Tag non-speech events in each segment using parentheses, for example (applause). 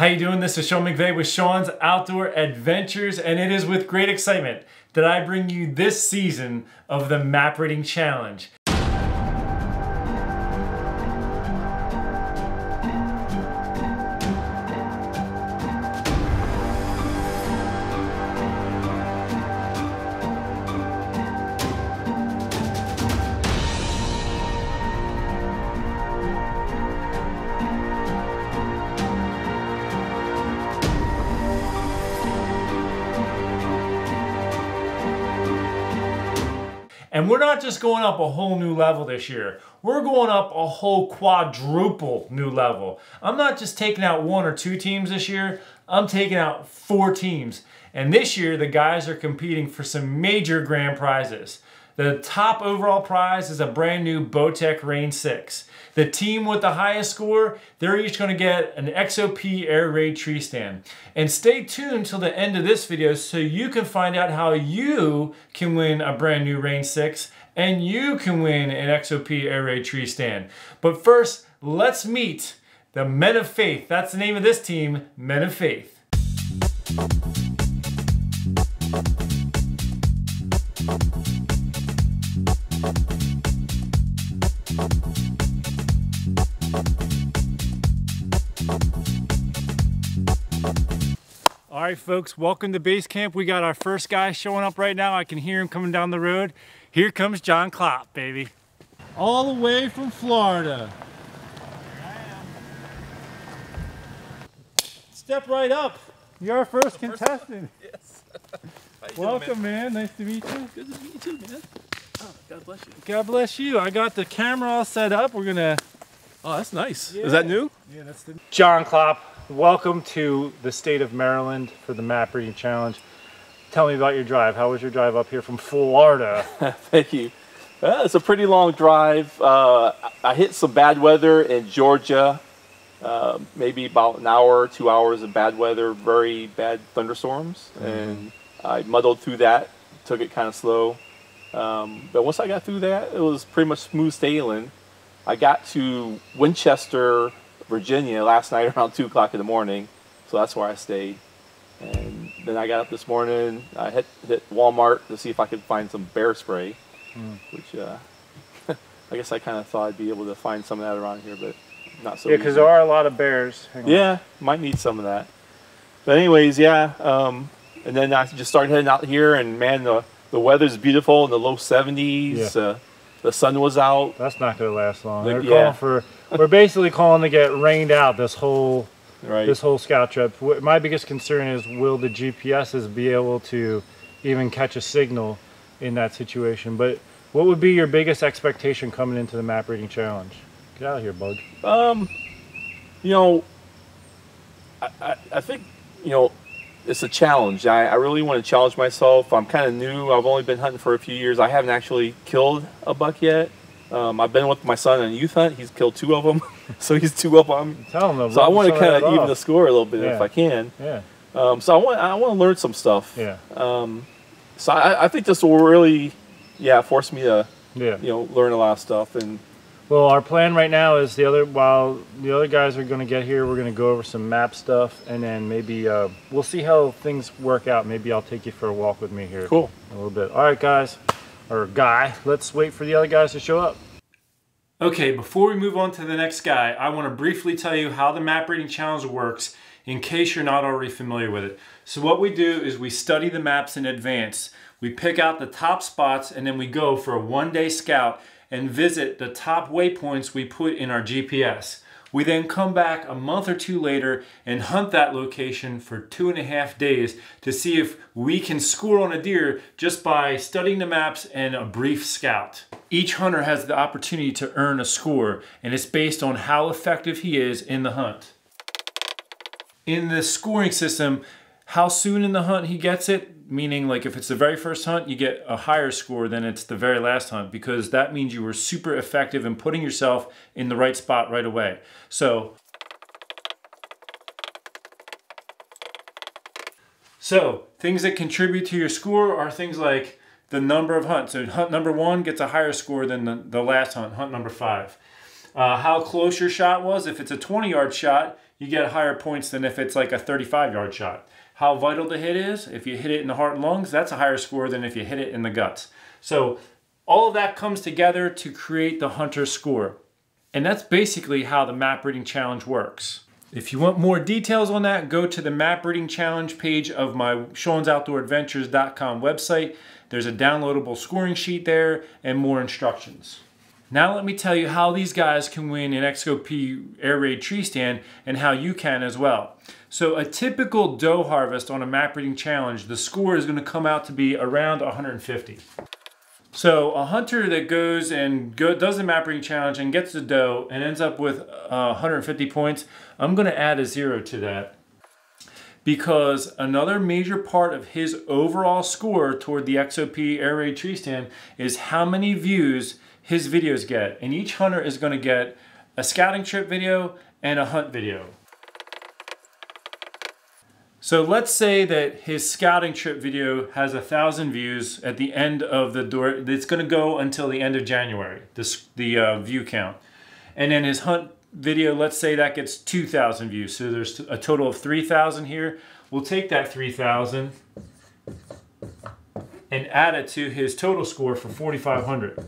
How you doing? This is Sean McVay with Sean's Outdoor Adventures, and it is with great excitement that I bring you this season of the Map Reading Challenge. And we're not just going up a whole new level this year. We're going up a whole quadruple new level. I'm not just taking out one or two teams this year. I'm taking out four teams. And this year, the guys are competing for some major grand prizes. The top overall prize is a brand new Bowtech Reign 6. The team with the highest score, they're each going to get an XOP Air Raid tree stand. And stay tuned till the end of this video so you can find out how you can win a brand new Reign 6 and you can win an XOP Air Raid tree stand. But first, let's meet the Men of Faith. That's the name of this team, Men of Faith. Right, folks, welcome to base camp. We got our first guy showing up right now. I can hear him coming down the road. Here comes John Klopp, baby. All the way from Florida. Step right up. You're our first contestant. (laughs) Yes. Welcome, man. Nice to meet you. Good to meet you man. Oh, God bless you. God bless you. I got the camera all set up. We're gonna. Oh, that's nice. Yeah. Is that new? Yeah, that's the. John Klopp, welcome to the state of Maryland for the map reading challenge. Tell me about your drive. How was your drive up here from Florida? (laughs) Thank you. Uh, it's a pretty long drive. Uh, I hit some bad weather in Georgia. Uh, maybe about an hour, two hours of bad weather, very bad thunderstorms, and I muddled through that. Took it kind of slow, um, but once I got through that, it was pretty much smooth sailing. I got to Winchester, Virginia last night (laughs) around two o'clock in the morning, so that's where I stayed. And then I got up this morning. I hit hit Walmart to see if I could find some bear spray, which uh, (laughs) I guess I kind of thought I'd be able to find some of that around here, but not so. yeah, because there are a lot of bears. Hang on. Yeah, might need some of that. But anyways, yeah. Um, and then I just started heading out here, and man, the the weather's beautiful in the low 70s. Yeah. Uh, the sun was out. That's not going to last long. Like, They're yeah. calling for. We're basically calling to get rained out this whole Right. this whole scout trip. My biggest concern is will the GPSs be able to even catch a signal in that situation? But what would be your biggest expectation coming into the map reading challenge? Get out of here, bug. Um, you know, I, I, I think you know it's a challenge. I, I really want to challenge myself. I'm kind of new. I've only been hunting for a few years. I haven't actually killed a buck yet. Um, I've been with my son on a youth hunt. He's killed two of them, (laughs) so he's two up on me. Tell them. So I want to kind of even the score a little bit if I can. Yeah, Um, so I want I want to learn some stuff. yeah, Um, so I, I think this will really, yeah, force me to yeah. you know learn a lot of stuff and Well, our plan right now is the other while the other guys are going to get here, we're going to go over some map stuff, and then maybe uh, we'll see how things work out. Maybe I'll take you for a walk with me here. cool. a little bit. All right, guys, or guy, let's wait for the other guys to show up. Okay, before we move on to the next guy, I want to briefly tell you how the map reading challenge works in case you're not already familiar with it. So what we do is we study the maps in advance. We pick out the top spots and then we go for a one-day scout and visit the top waypoints we put in our GPS. We then come back a month or two later and hunt that location for two and a half days to see if we can score on a deer just by studying the maps and a brief scout. Each hunter has the opportunity to earn a score, and it's based on how effective he is in the hunt. In the scoring system, how soon in the hunt he gets it, meaning like if it's the very first hunt, you get a higher score than it's the very last hunt because that means you were super effective in putting yourself in the right spot right away. So So things that contribute to your score are things like the number of hunts. So hunt number one gets a higher score than the, the last hunt, hunt number five. Uh, how close your shot was. If it's a 20 yard shot, you get higher points than if it's like a 35 yard shot. How vital the hit is. If you hit it in the heart and lungs, that's a higher score than if you hit it in the guts. So all of that comes together to create the hunter score. And that's basically how the map reading challenge works. If you want more details on that, go to the map reading challenge page of my seansoutdooradventures.com website. There's a downloadable scoring sheet there and more instructions. Now let me tell you how these guys can win an XOP air raid tree stand and how you can as well. So a typical doe harvest on a map reading challenge, the score is gonna come out to be around 150. So a hunter that goes and go, does the map reading challenge and gets the doe and ends up with uh, 150 points, I'm gonna add a zero to that because another major part of his overall score toward the XOP air raid tree stand is how many views his videos get. And each hunter is gonna get a scouting trip video and a hunt video. So let's say that his scouting trip video has a thousand views at the end of the door. It's going to go until the end of January, this, the uh, view count. And then his hunt video, let's say that gets 2,000 views. So there's a total of 3,000 here. We'll take that 3,000 and add it to his total score for 4,500.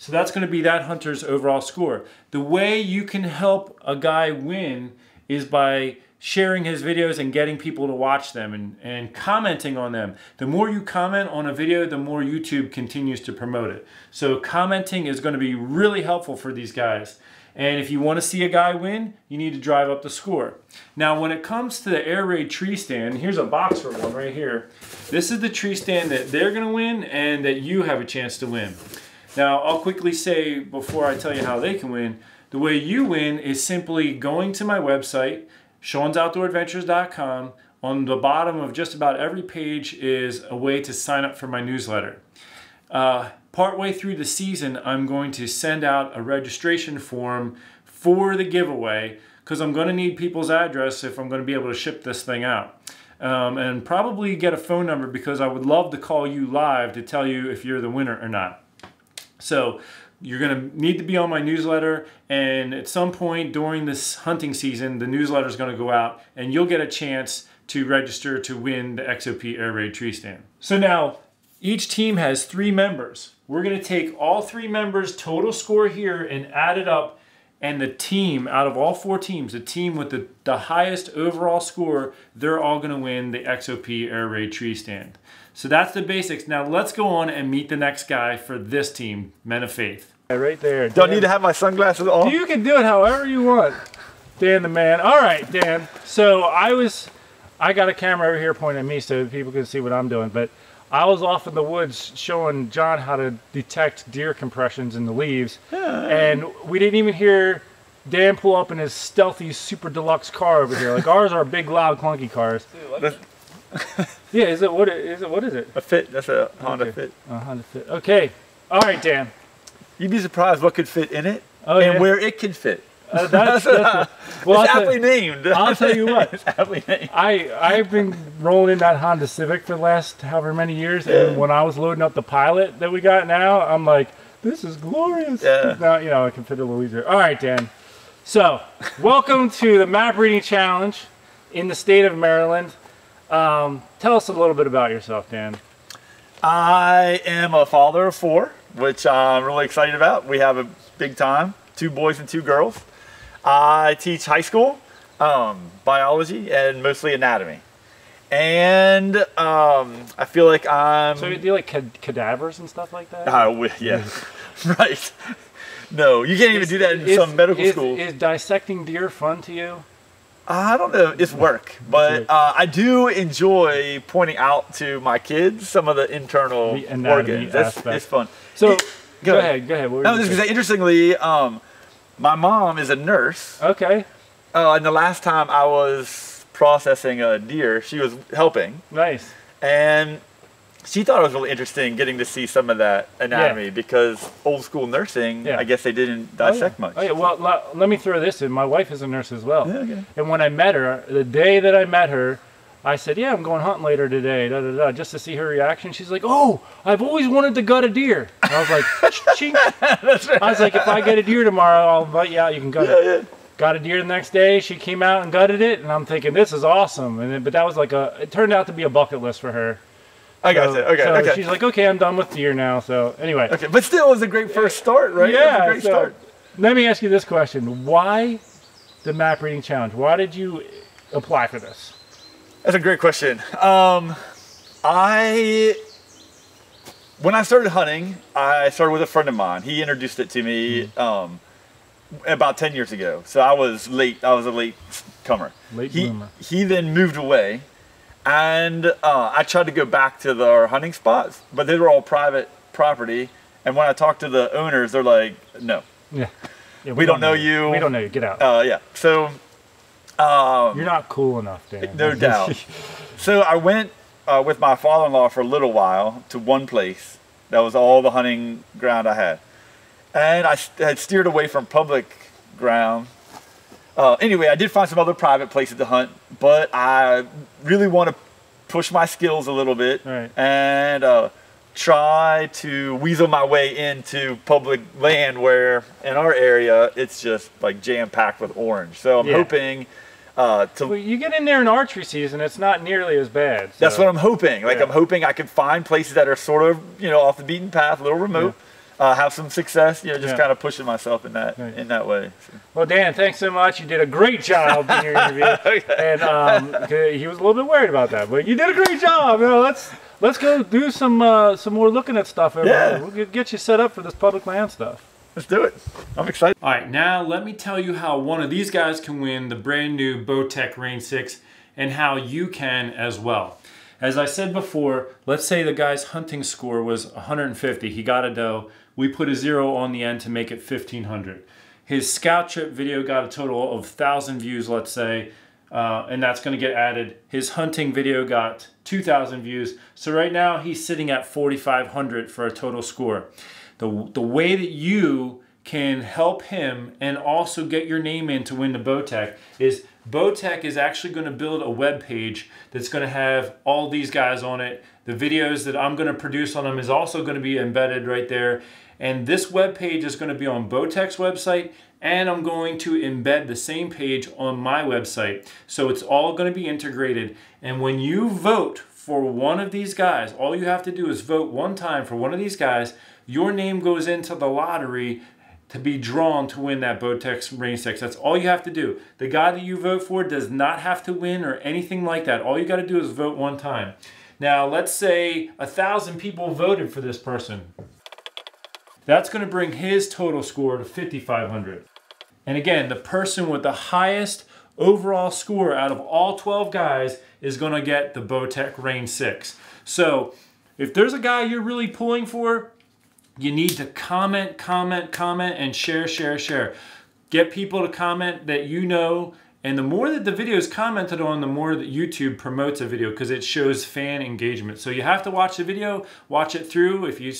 So that's going to be that hunter's overall score. The way you can help a guy win is by sharing his videos and getting people to watch them and, and commenting on them. The more you comment on a video, the more YouTube continues to promote it. So commenting is going to be really helpful for these guys. And if you want to see a guy win, you need to drive up the score. Now, when it comes to the air raid tree stand, here's a box for one right here. This is the tree stand that they're going to win and that you have a chance to win. Now, I'll quickly say before I tell you how they can win, the way you win is simply going to my website, seansoutdooradventures.com. On the bottom of just about every page is a way to sign up for my newsletter. Uh, partway through the season, I'm going to send out a registration form for the giveaway because I'm going to need people's address if I'm going to be able to ship this thing out. Um, and probably get a phone number because I would love to call you live to tell you if you're the winner or not. So you're going to need to be on my newsletter and at some point during this hunting season the newsletter is going to go out and you'll get a chance to register to win the XOP Air Raid tree stand. So now each team has three members. We're going to take all three members total score here and add it up and the team out of all four teams, the team with the, the highest overall score, they're all going to win the XOP Air Raid tree stand. So that's the basics. Now let's go on and meet the next guy for this team, Men of Faith. Right there. Do I need to have my sunglasses on? You can do it however you want. Dan the man. All right, Dan. So I was, I got a camera over here pointing at me so people can see what I'm doing, but I was off in the woods showing John how to detect deer compressions in the leaves, and we didn't even hear Dan pull up in his stealthy super deluxe car over here. Like ours are big, loud, clunky cars. yeah, is it what is it? What is it? A Fit. That's a Honda Okay. Fit. A Honda Fit. Okay. All right, Dan. You'd be surprised what could fit in it Oh, and yeah? where it can fit. Uh, that's, that's (laughs) well, it's I'll, aptly named. I'll tell you what. (laughs) it's aptly named. I I've been rolling in that Honda Civic for the last however many years, and when I was loading up the Pilot that we got now, I'm like, this is glorious. Yeah. Now you know I can fit a little easier. All right, Dan. So, welcome to the map reading challenge in the state of Maryland. Um, tell us a little bit about yourself, Dan. I am a father of four, which I'm really excited about. We have a big time, two boys and two girls. I teach high school, um, biology, and mostly anatomy. And um, I feel like I'm. So, do you like cad- cadavers and stuff like that? I wi- yeah, (laughs) right. No, you can't even do that in Is- some medical is, schools. Is dissecting deer fun to you? I don't know. It's work, but uh, I do enjoy pointing out to my kids some of the internal The organs. That's aspect. it's fun. So, It- go, ahead. Go ahead. What No, just interestingly, um, my mom is a nurse. Okay. uh, and the last time I was processing a deer, she was helping, Nice. and she thought it was really interesting getting to see some of that anatomy because old school nursing, Yeah. I guess they didn't Oh, yeah. dissect much. Oh, yeah. Well, le- let me throw this in. My wife is a nurse as well. Yeah, okay. And when I met her, the day that I met her, I said, yeah, I'm going hunting later today, da, da, da, just to see her reaction. She's like, oh, I've always wanted to gut a deer. And I was like, (laughs) chink. I was like, if I get a deer tomorrow, I'll invite you out. You can gut it. Got a deer the next day. She came out and gutted it, and I'm thinking, this is awesome. And then, but that was like a, it turned out to be a bucket list for her. I got So, you. Okay, so okay. she's like, okay, I'm done with deer now. So anyway, okay, but still, it was a great first start, right? It yeah. great so start. let me ask you this question: Why the map reading challenge? Why did you apply for this? That's a great question. Um, I when I started hunting, I started with a friend of mine. He introduced it to me Mm-hmm. um, about ten years ago. So I was late. I was a late comer. Late he, bloomer. He then moved away, and uh, I tried to go back to the, our hunting spots, but they were all private property. And when I talked to the owners, they're like, "No, Yeah. Yeah, We don't know you. We don't know you. Get out. uh, yeah." So um, You're not cool enough, Dan. no (laughs) doubt. so I went uh, with my father-in-law for a little while to one place. That was all the hunting ground I had, and I had steered away from public ground. Uh, anyway, I did find some other private places to hunt, but I really want to push my skills a little bit Right. and uh, try to weasel my way into public land where in our area it's just like jam packed with orange. So I'm Yeah. hoping uh, to Well, you get in there in archery season, it's not nearly as bad. that's what I'm hoping. Like Yeah. I'm hoping I can find places that are sort of you know off the beaten path, a little remote, uh, have some success. You know, just Yeah. kind of pushing myself in that in that way. So- Well, Dan, thanks so much. You did a great job in your interview, (laughs) and um, he was a little bit worried about that, but you did a great job. You know, let's let's go do some uh, some more looking at stuff. everybody. Yeah. We'll get you set up for this public land stuff. Let's do it. I'm excited. All right, now let me tell you how one of these guys can win the brand new Bowtech Reign 6 and how you can as well. As I said before, let's say the guy's hunting score was 150. He got a doe. We put a zero on the end to make it 1500. His scout trip video got a total of 1,000 views, let's say, uh, and that's going to get added. His hunting video got 2,000 views. So right now he's sitting at 4,500 for a total score. The, the way that you can help him and also get your name in to win the Bowtech is Bowtech is actually going to build a web page that's going to have all these guys on it. The videos that I'm going to produce on them is also going to be embedded right there. And this web page is going to be on Bowtech's website and I'm going to embed the same page on my website. So it's all going to be integrated. And when you vote for one of these guys, all you have to do is vote one time for one of these guys. Your name goes into the lottery to be drawn to win that Bowtech Reign 6. That's all you have to do. The guy that you vote for does not have to win or anything like that. All you got to do is vote one time. Now, let's say a thousand people voted for this person. That's going to bring his total score to 5,500. And again, the person with the highest overall score out of all 12 guys is going to get the Bowtech Reign 6. So if there's a guy you're really pulling for, you need to comment, comment, comment, and share, share, share. Get people to comment that you know. And the more that the video is commented on, the more that YouTube promotes a video because it shows fan engagement. So you have to watch the video, watch it through. If you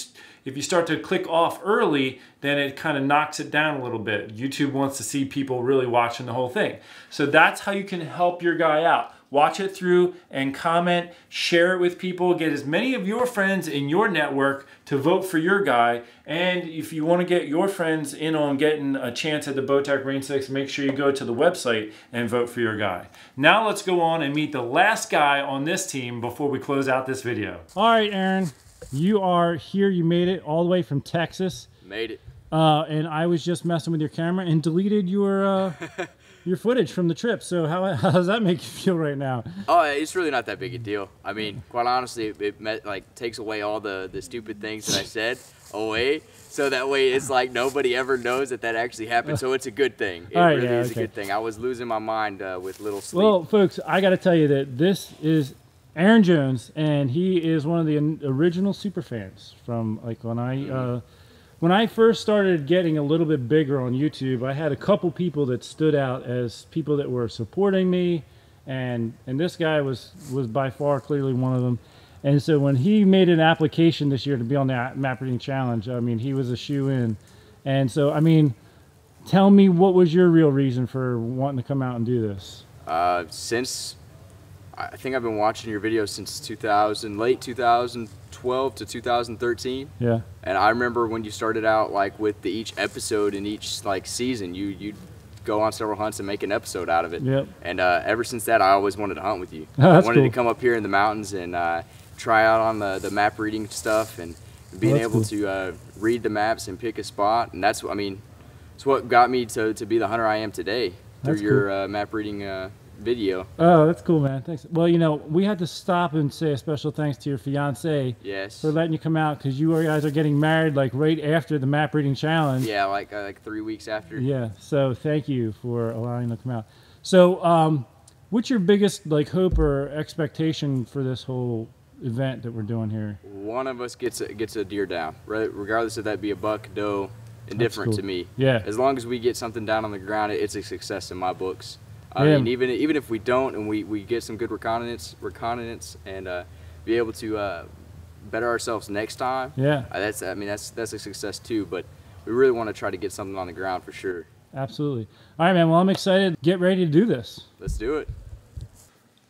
if you start to click off early, then it kind of knocks it down a little bit. YouTube wants to see people really watching the whole thing. So that's how you can help your guy out. Watch it through and comment, share it with people, get as many of your friends in your network to vote for your guy. And if you want to get your friends in on getting a chance at the Bowtech Reign 6, make sure you go to the website and vote for your guy. Now let's go on and meet the last guy on this team before we close out this video. All right, Aaron, you are here. You made it all the way from Texas, Made it. Uh, and I was just messing with your camera and deleted your uh, (laughs) your footage from the trip. So how, (laughs) how does that make you feel right now? Oh, it's really not that big a deal. I mean, quite honestly, it, it met, like takes away all the the stupid things that I said (laughs) away. So that way, it's like nobody ever knows that that actually happened. So it's a good thing. It right, really yeah, is okay. a good thing. I was losing my mind uh, with little sleep. Well, folks, I got to tell you that this is Aaron Jones, and he is one of the original super fans from like when I uh, when I first started getting a little bit bigger on YouTube. I had a couple people that stood out as people that were supporting me, and and this guy was was by far clearly one of them. And so when he made an application this year to be on the map reading challenge, I mean, he was a shoe in. And so, I mean, tell me what was your real reason for wanting to come out and do this? Uh, since I think I've been watching your videos since 2000, late 2012 to 2013. Yeah. And I remember when you started out, like with the, each episode in each like season, you you go on several hunts and make an episode out of it. Yep. And uh, ever since that, I always wanted to hunt with you. Oh, (laughs) that's I wanted cool. to come up here in the mountains and uh, try out on the, the map reading stuff and being able cool. to uh, read the maps and pick a spot. And that's what I mean. It's what got me to, to be the hunter I am today through That's your uh, map reading uh, video. Oh, that's cool, man. Thanks. Well, you know, we had to stop and say a special thanks to your fiance Yes. for letting you come out because you guys are getting married like right after the map reading challenge. Yeah, like uh, like three weeks after. Yeah. So thank you for allowing them to come out. So, um, what's your biggest like hope or expectation for this whole event that we're doing here? One of us gets a, gets a deer down, right? Regardless if that be a buck, doe, indifferent cool. to me. Yeah. As long as we get something down on the ground, it- it's a success in my books. I Yeah. mean, even even if we don't and we, we get some good reconnaissance, reconnaissance and uh, be able to uh, better ourselves next time, Yeah. uh, that's I mean that's that's a success too. But we really want to try to get something on the ground for sure. Absolutely. All right, man. Well, I'm excited. Get ready to do this. Let's do it.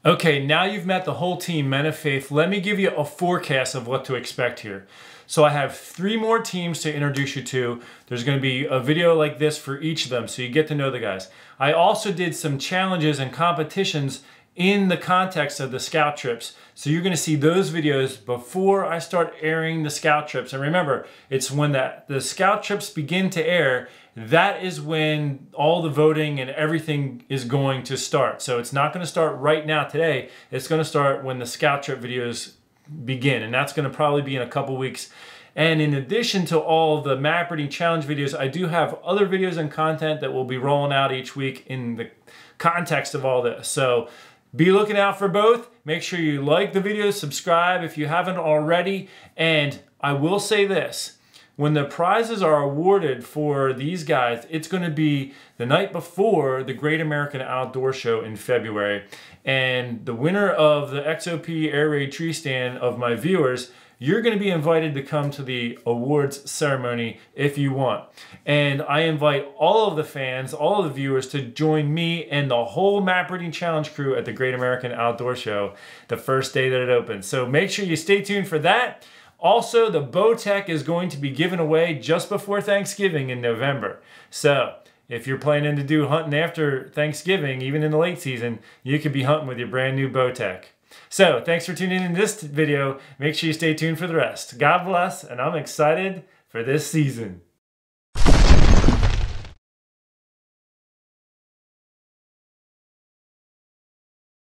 Okay, now you've met the whole team, Men of Faith. Let me give you a forecast of what to expect here. So I have three more teams to introduce you to. There's going to be a video like this for each of them, so you get to know the guys. I also did some challenges and competitions in the context of the scout trips. So you're going to see those videos before I start airing the scout trips. And remember, it's when that the scout trips begin to air, that is when all the voting and everything is going to start. So it's not going to start right now today. It's going to start when the scout trip videos begin, and that's going to probably be in a couple weeks. And in addition to all the map reading challenge videos, I do have other videos and content that will be rolling out each week in the context of all this. So be looking out for both. Make sure you like the video, subscribe if you haven't already. And I will say this when the prizes are awarded for these guys, it's going to be the night before the Great American Outdoor Show in February. And the winner of the XOP Air Raid Tree Stand of my viewers, you're going to be invited to come to the awards ceremony if you want. And I invite all of the fans, all of the viewers to join me and the whole Map Reading Challenge crew at the Great American Outdoor Show the first day that it opens. So make sure you stay tuned for that. Also, the Bowtech is going to be given away just before Thanksgiving in November. So, if you're planning to do hunting after Thanksgiving, even in the late season, you could be hunting with your brand new Bowtech. So, thanks for tuning in to this video. Make sure you stay tuned for the rest. God bless, and I'm excited for this season.